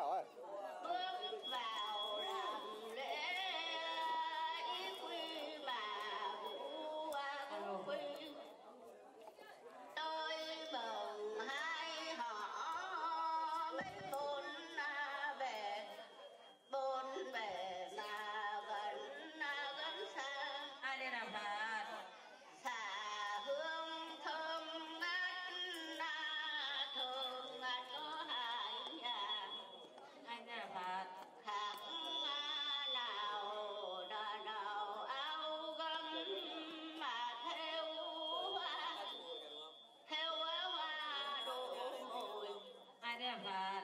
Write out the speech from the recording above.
yeah, all right. Bye-bye.